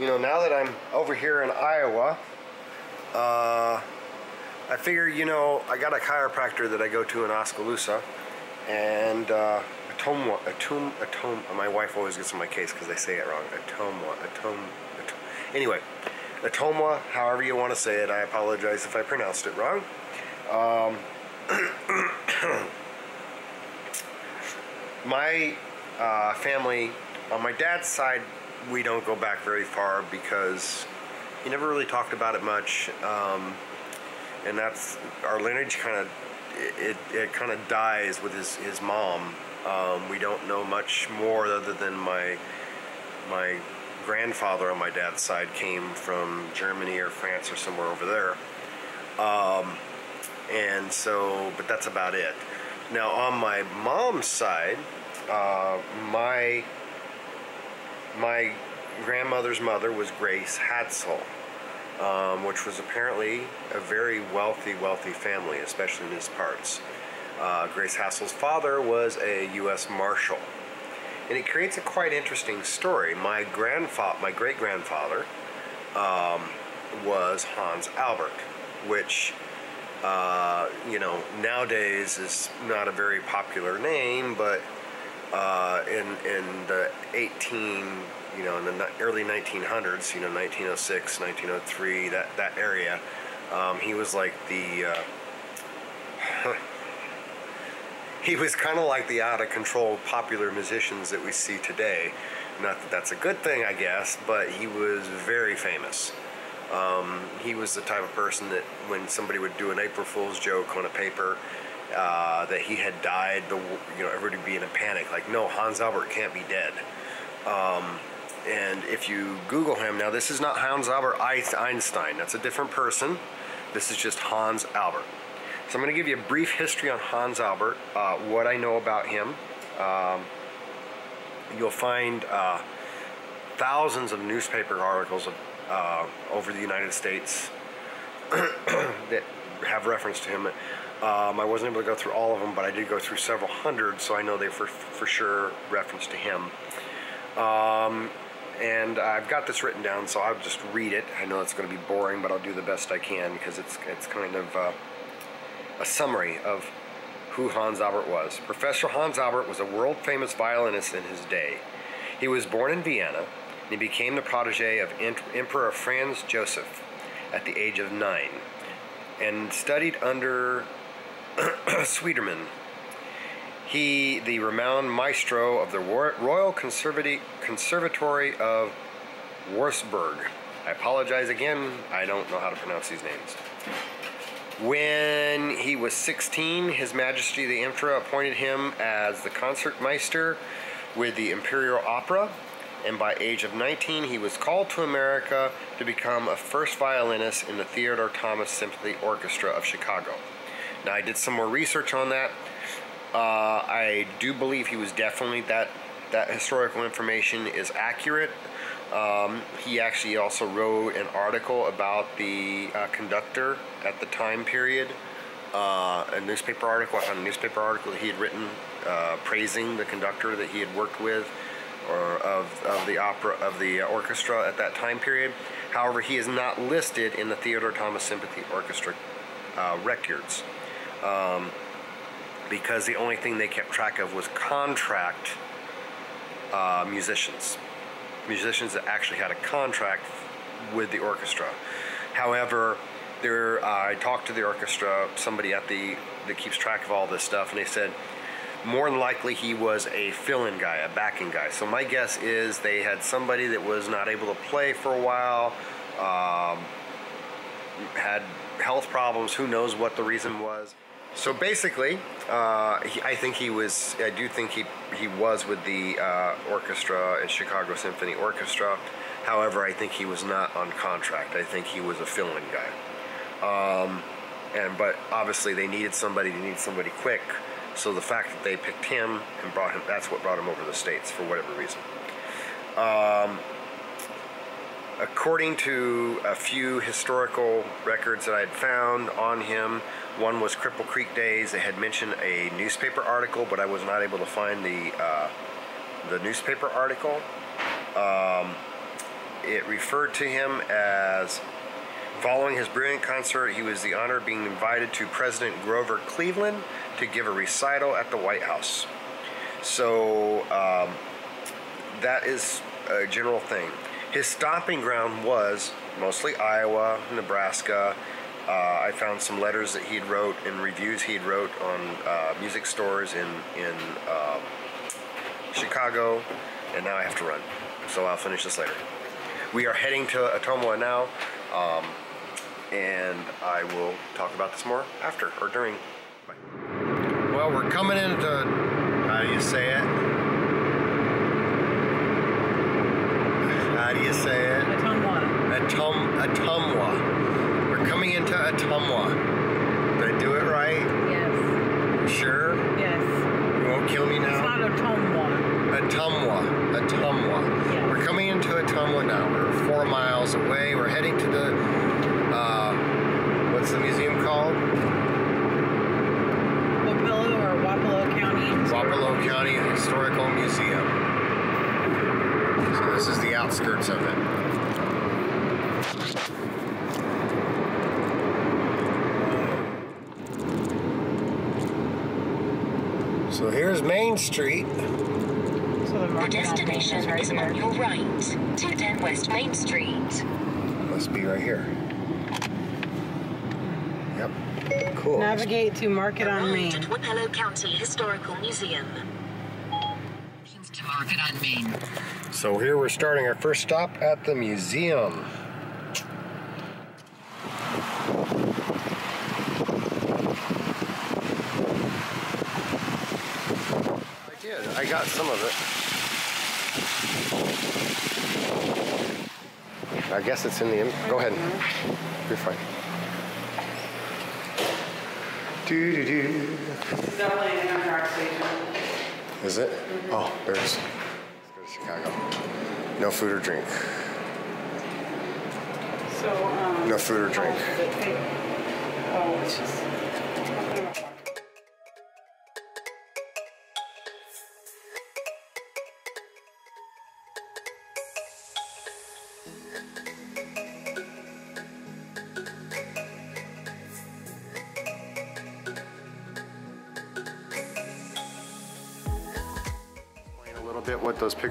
you know, now that I'm over here in Iowa, uh, I figure, you know, I got a chiropractor that I go to in Oskaloosa, and uh, Atomwa, Atom, Atom, my wife always gets on my case because I say it wrong. Atomwa, Atom, Atom. Anyway, Atomwa, however you want to say it, I apologize if I pronounced it wrong. Um, my uh, family, on my dad's side, we don't go back very far because he never really talked about it much. Um, and that's our lineage kind of it, it kind of dies with his, his mom. Um, we don't know much more other than my my grandfather on my dad's side came from Germany or France or somewhere over there. Um, and so, but that's about it. Now, on my mom's side, uh, my my grandmother's mother was Grace Hadsel, um, which was apparently a very wealthy, wealthy family, especially in these parts. Uh, Grace Hadsel's father was a U.S. Marshal, and it creates a quite interesting story. My grandfather, my great grandfather, um, was Hans Albert, which uh, you know nowadays is not a very popular name, but uh, in in the 18 you know in the early 1900s, you know 1906, 1903, that that area, um, he was like the uh, he was kind of like the out of control popular musicians that we see today. Not that that's a good thing, I guess, but he was very famous. Um, he was the type of person that when somebody would do an April Fool's joke on a paper, uh, that he had died, the you know everybody be in a panic, like no, Hans Albert can't be dead. Um, and if you Google him, now this is not Hans Albert Einstein, that's a different person. This is just Hans Albert. So I'm going to give you a brief history on Hans Albert, uh, what I know about him. Um, you'll find uh, thousands of newspaper articles of, uh, over the United States that have reference to him. Um, I wasn't able to go through all of them, but I did go through several hundred, so I know they for, for sure reference to him. Um, and I've got this written down, so I'll just read it. I know it's going to be boring, but I'll do the best I can because it's it's kind of uh, a summary of who Hans Albert was. Professor Hans Albert was a world famous violinist in his day. He was born in Vienna and he became the protege of Emperor Franz Joseph at the age of nine and studied under Swedermann. He, the renowned maestro of the Royal Conservatory of Wurzburg. I apologize again, I don't know how to pronounce these names. When he was 16, His Majesty the Emperor appointed him as the concertmeister with the Imperial Opera, and by age of 19, he was called to America to become a first violinist in the Theodore Thomas Symphony Orchestra of Chicago. Now, I did some more research on that. Uh, I do believe he was definitely that that historical information is accurate. Um, he actually also wrote an article about the uh, conductor at the time period. Uh, a newspaper article, I found a newspaper article that he had written uh, praising the conductor that he had worked with or of, of the opera of the orchestra at that time period. However, he is not listed in the Theodore Thomas Symphony Orchestra uh, records um, because the only thing they kept track of was contract uh, musicians musicians that actually had a contract with the orchestra. However, there uh, I talked to the orchestra, somebody at the that keeps track of all this stuff, and they said more than likely he was a fill-in guy, a backing guy. So my guess is they had somebody that was not able to play for a while, um, had health problems. Who knows what the reason was? So basically, uh, he, I think he was. I do think he he was with the uh, orchestra and Chicago Symphony Orchestra. However, I think he was not on contract. I think he was a fill-in guy. Um, and but obviously they needed somebody. They needed somebody quick. So the fact that they picked him and brought him, that's what brought him over the states for whatever reason. Um, according to a few historical records that I had found on him, one was Cripple Creek Days. They had mentioned a newspaper article, but I was not able to find the uh, the newspaper article. Um, it referred to him as following his brilliant concert, he was the honor of being invited to President Grover Cleveland to give a recital at the White House. So um, that is a general thing. His stomping ground was mostly Iowa, Nebraska. Uh, I found some letters that he'd wrote and reviews he'd wrote on uh, music stores in in uh, Chicago, and now I have to run. So I'll finish this later. We are heading to Ottumwa now, um, and I will talk about this more after or during. Bye. Well, we're coming into how do you say it? How do you say it? Ottumwa. Atum, Ottumwa. We're coming into Ottumwa. Did I do it right? Yes. Sure? Yes. You won't kill me It's now? not Ottumwa. Atumwa. Atumwa. Yes. We're coming into Atumwa now. We're four miles away. We're heading to the, uh, what's the museum called? Wapello or Wapello County. Wapello County Historical Museum. So this is the outskirts of it. So here's Main Street. So the The market on Main destination is right is on your right. 210 West Main Street. Must be right here. Yep. Cool. Navigate to Market on Main. at Wapello County Historical Museum. To Market on Main. So here we're starting our first stop at the museum. I did. I got some of it. I guess it's in the. Im- Go ahead. You're fine. Do do do. It's definitely an Amtrak station. Is it? Oh, there's. Let's go to Chicago. No food or drink. So, um. No food or drink. Oh,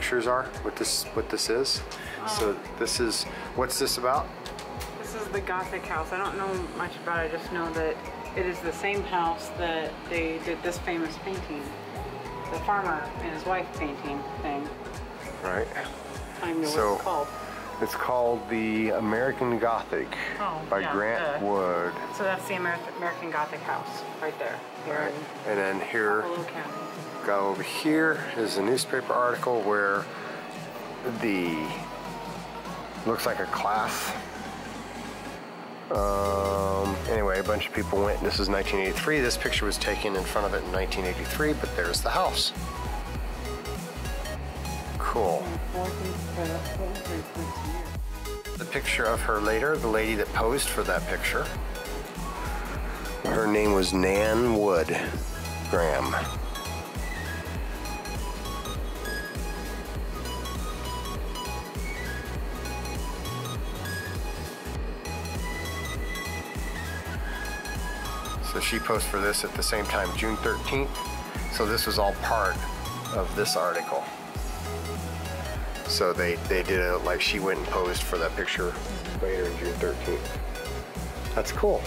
pictures are, what this what this is. So oh. this is what's this about? This is the Gothic house. I don't know much about it. I just know that it is the same house that they did this famous painting. The farmer and his wife painting thing. Right. I know So- what it's called. It's called the American Gothic Oh, by yeah, Grant duh. Wood. So that's the Amer- American Gothic house right there. Here Right. And then here, Buffalo County. Go over here is a newspaper article where the looks like a class. Um, anyway, a bunch of people went. This is 1983. This picture was taken in front of it in 1983, but there's the house. Cool. The picture of her later, the lady that posed for that picture. Her name was Nan Wood Graham. She posed for this at the same time, June 13th. So this was all part of this article. So they, they did it like she went and posed for that picture later in June 13th. That's cool.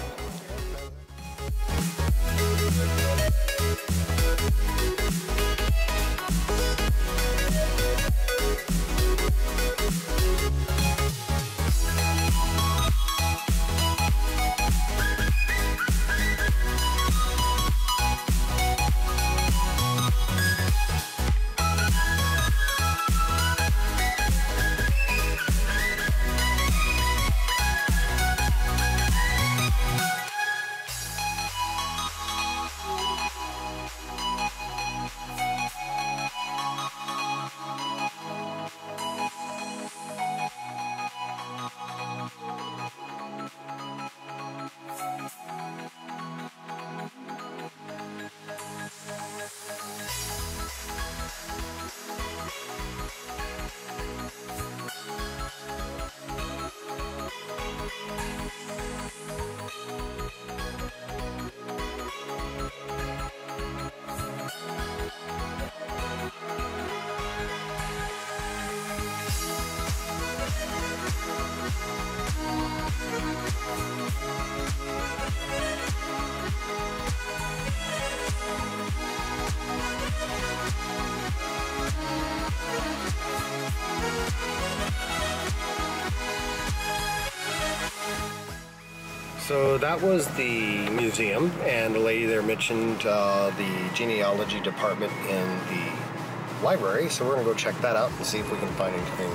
So that was the museum, and the lady there mentioned uh, the genealogy department in the library. So we're gonna go check that out and see if we can find anything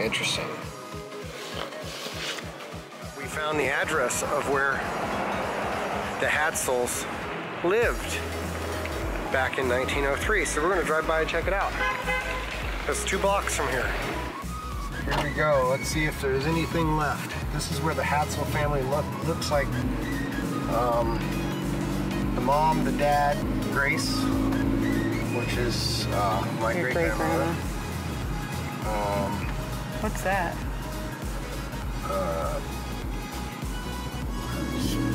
interesting. We found the address of where the Hadsels lived back in 1903. So we're gonna drive by and check it out. It's two blocks from here. Here we go. Let's see if there's anything left. This is where the Hadsel family look, looks like. Um, the mom, the dad, Grace, which is uh, my Your great grandmother. Um, What's that?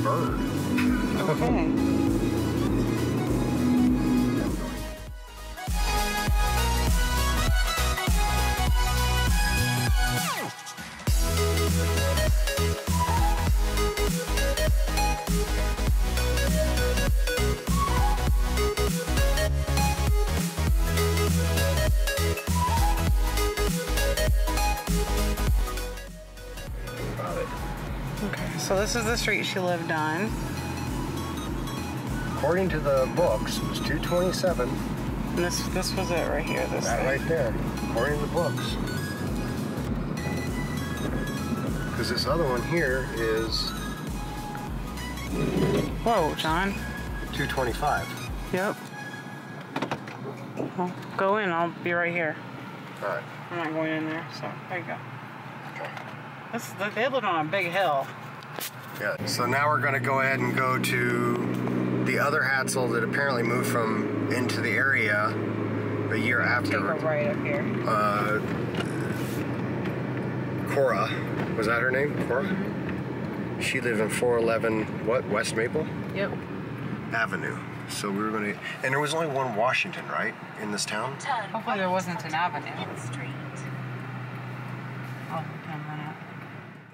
bird. Okay. So this is the street she lived on. According to the books, it was 227. And this this was it right here. This That right there, according to the books. Because this other one here is Whoa, John. 225. Yep. Well, go in. I'll be right here. All right. I'm not going in there. So there you go. Okay. This they lived on a big hill. Yeah. So now we're going to go ahead and go to the other Hadsel that apparently moved from into the area a year Take a after. right up here. Uh, Cora, was that her name? Cora. She lived in 411 what West Maple Yep. Avenue. So we were going to, and there was only one Washington, right, in this town. Hopefully there wasn't an avenue. street. Oh, damn, run out.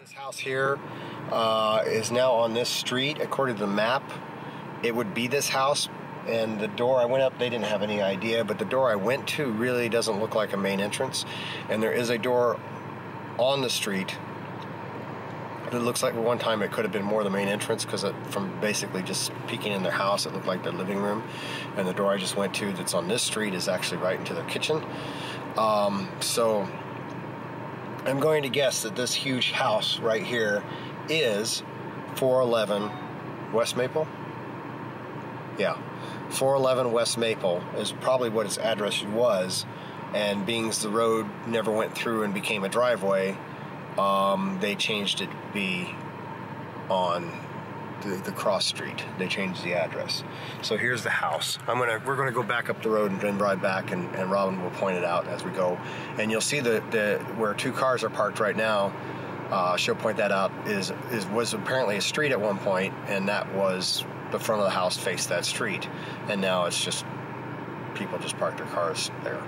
This house here uh, is now on this street. According to the map, it would be this house. And the door I went up, they didn't have any idea, but the door I went to really doesn't look like a main entrance. And there is a door on the street it looks like one time it could have been more the main entrance because from basically just peeking in their house, it looked like their living room. And the door I just went to that's on this street is actually right into their kitchen. Um, so I'm going to guess that this huge house right here is 411 West Maple. Yeah, 411 West Maple is probably what its address was, and being the road never went through and became a driveway, um, they changed it to be on the, the cross street. They changed the address. So here's the house. I'm gonna we're gonna go back up the road and then ride back, and, and Robin will point it out as we go, and you'll see the, the where two cars are parked right now. Uh, she'll point that out. Is is was apparently a street at one point, and that was the front of the house faced that street, and now it's just people just park their cars there.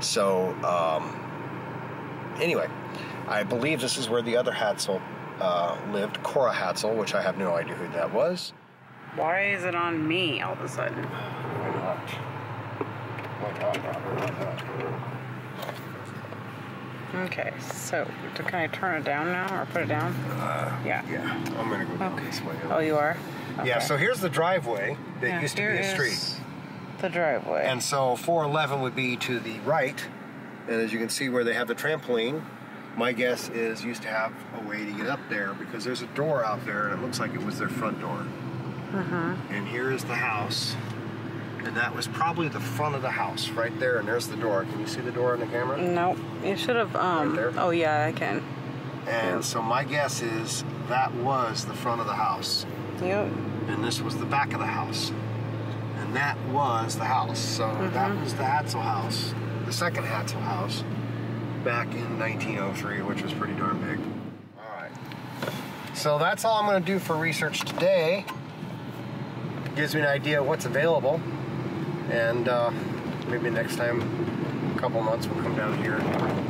So um, anyway, I believe this is where the other Hadsel uh, lived, Cora Hadsel, which I have no idea who that was. Why is it on me all of a sudden? Why not? Why not, Robert? Why not? Okay, so do- can I turn it down now or put it down? yeah. Yeah, I'm gonna go down Okay. this way. Oh, you are. Yeah, so here's the driveway that Yeah, used to be a street. The driveway. And so 411 would be to the right. And as you can see where they have the trampoline, my guess is used to have a way to get up there because there's a door out there and it looks like it was their front door. Mm-hmm. And here is the house. And that was probably the front of the house right there. And there's the door. Can you see the door on the camera? nope. You should have. Um. Right there? Oh yeah, I can. And so my guess is that was the front of the house. Yep. and this was the back of the house. And that was the house. So that was the Hadsel house, the second Hadsel house, back in 1903, which was pretty darn big. All right. So that's all I'm going to do for research today. Gives me an idea of what's available. And uh, maybe next time, a couple months, we'll come down here and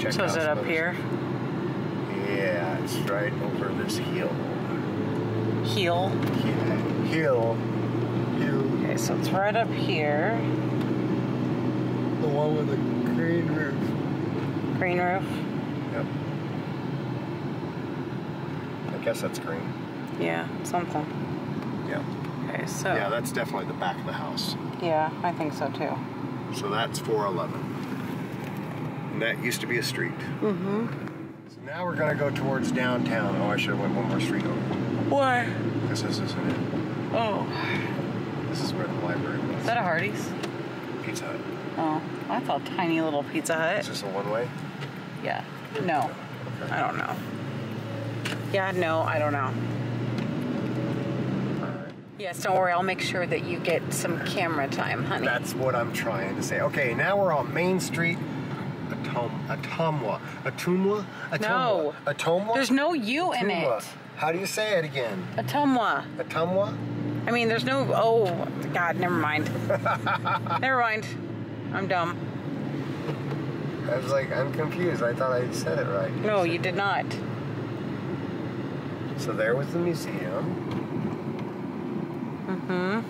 check So out is it up here? yeah, it's right over this hill. Heel. Yeah, hill. Hill. Okay, so it's right up here. The one with the green roof. Green roof. Yep. I guess that's green. Yeah, something. Yeah. Okay, so Yeah, that's definitely the back of the house. yeah, I think so too. So that's 411. And that used to be a street. Mm-hmm. So now we're gonna go towards downtown. Oh, I should have went one more street over. Why? Because this isn't it. Oh, This is where the library was. is that a Hardee's? Pizza Hut. Oh, I thought tiny little Pizza Hut. Is this a one-way? Yeah. No, Okay. I don't know. Yeah, no, I don't know. Yes, don't worry. I'll make sure that you get some camera time, honey. That's what I'm trying to say. Okay, now we're on Main Street. Atom, Atomwa. Atumwa? Atomwa. No. Atomwa? There's no U in Atumwa. it. How do you say it again? Atumwa. Atumwa? I mean, there's no. Oh, God, never mind. never mind. I'm dumb. I was like, I'm confused. I thought I said it right. No, you did not. So there was the museum. Mm-hmm.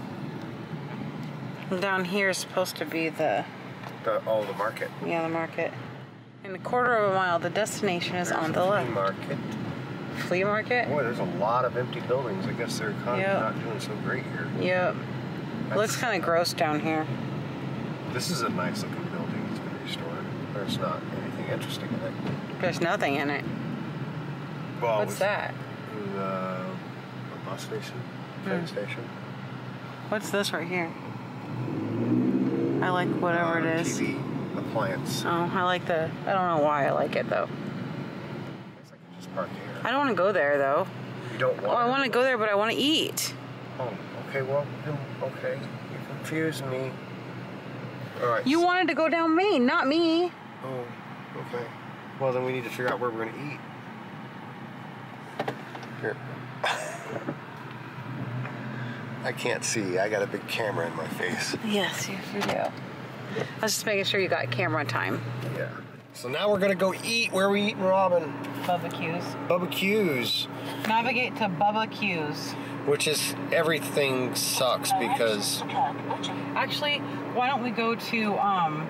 Down here is supposed to be the The, oh, the market. yeah the market. In a quarter of a mile, the destination is on the Flea left. Market. Flea market. Boy, there's a lot of empty buildings. I guess their economy's Yeah. not doing so great here. Yep. It looks kind of gross down here. This is a nice looking building. It's been restored. There's not anything interesting in it. There's nothing in it. Well, What's that? The a bus station, train Hmm. station. What's this right here? I like whatever Uh, it is. TV appliance. Oh, I like the. I don't know why I like it though. Like you just park here. I don't want to go there though. You don't want. Oh. I want to go there, but I want to eat. Oh, okay. Well, okay. You confuse me. All right. You wanted to go down Main, not me. Oh, okay. Well, then we need to figure out where we're gonna eat. Here. I can't see. I got a big camera in my face. Yes, yes, you do. I was just making sure you got camera time. Yeah. So now we're gonna go eat. Where are we eating, Robin? Bubba Q's. Bubba Q's, Navigate to Bubba Q's. which is everything sucks because Actually, why don't we go to um,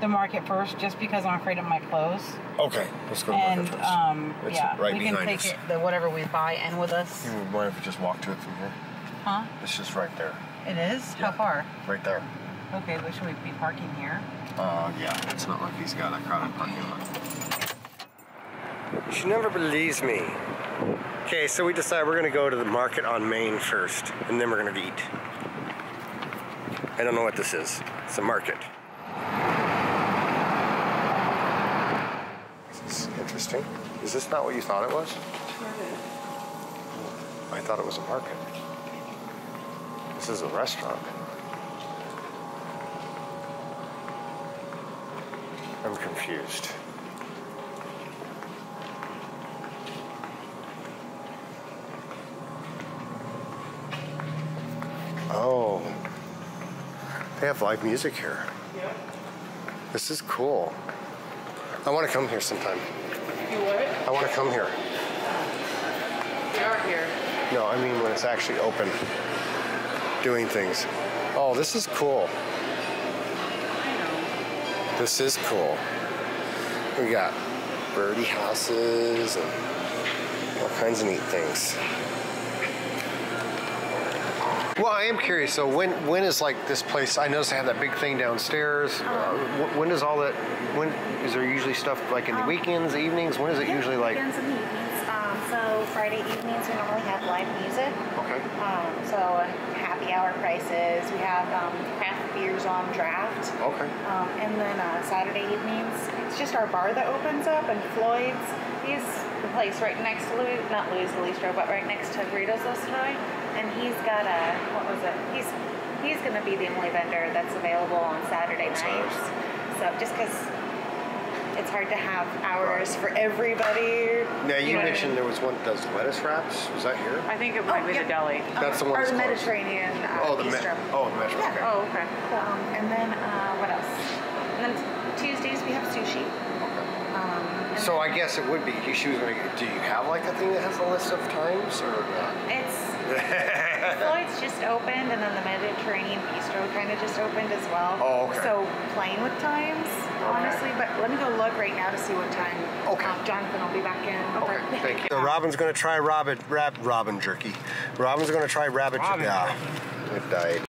the market first? Just because I'm afraid of my clothes. okay, let's go to And market first. um, It's yeah, right we can behind take us. it the whatever we buy and with us. You mind if we just walk to it from here? Huh? It's just right there, It is. How far? right there. Okay, but should we be parking here? Uh, yeah, it's not like he's got a crowded parking lot. She never believes me. Okay, so we decide we're gonna go to the market on Main first, and then we're gonna eat. I don't know what this is. It's a market. This is interesting. Is this not what you thought it was? I thought it was a market. This is a restaurant. I'm confused. They have live music here. This is cool. I want to come here sometime. You what? I want to come here. We are here. No, I mean when it's actually open, doing things. Oh, this is cool. I know. This is cool. We got birdie houses and all kinds of neat things. Well, I am curious. So when when is like this place? I noticed they have that big thing downstairs. Uh, wh- when is all that? When is there usually stuff like in the weekends, evenings? When is it Yeah, usually like? Weekends and evenings. Um, so Friday evenings we normally have live music. Okay. Um, so happy hour prices. We have um, craft beers on draft. Okay. Um, and then uh, Saturday evenings, it's just our bar that opens up, and Floyd's. He's the place right next to Louis, not Louis the Bistro, but right next to Burritos Lostroy. And he's got a what was it? He's he's going to be the only vendor that's available on Saturday That's nights. nice. So just because it's hard to have hours for everybody. Now you, know what I mentioned mean? there was one that does lettuce wraps. Was that here? I think it might Oh, be yeah. the deli. That's the one Or that's the. Mediterranean uh, Oh, the Me- oh, the Mediterranean. Yeah. Okay. Oh, okay. Um, and then uh, what else? And then Tuesdays we have sushi. Um, So I guess it would be. She was going to. Do you have like a thing that has a list of times or? not? it's Floyd's just opened, and then the Mediterranean Bistro kind of just opened as well. Oh, okay. So playing with times. honestly, but let me go look right now to see what time. Okay. um, Jonathan will be back in. Okay, thank you. So Robin's gonna try rabbit, rab, robin jerky. Robin's gonna try rabbit jerky. Robin Yeah, it died.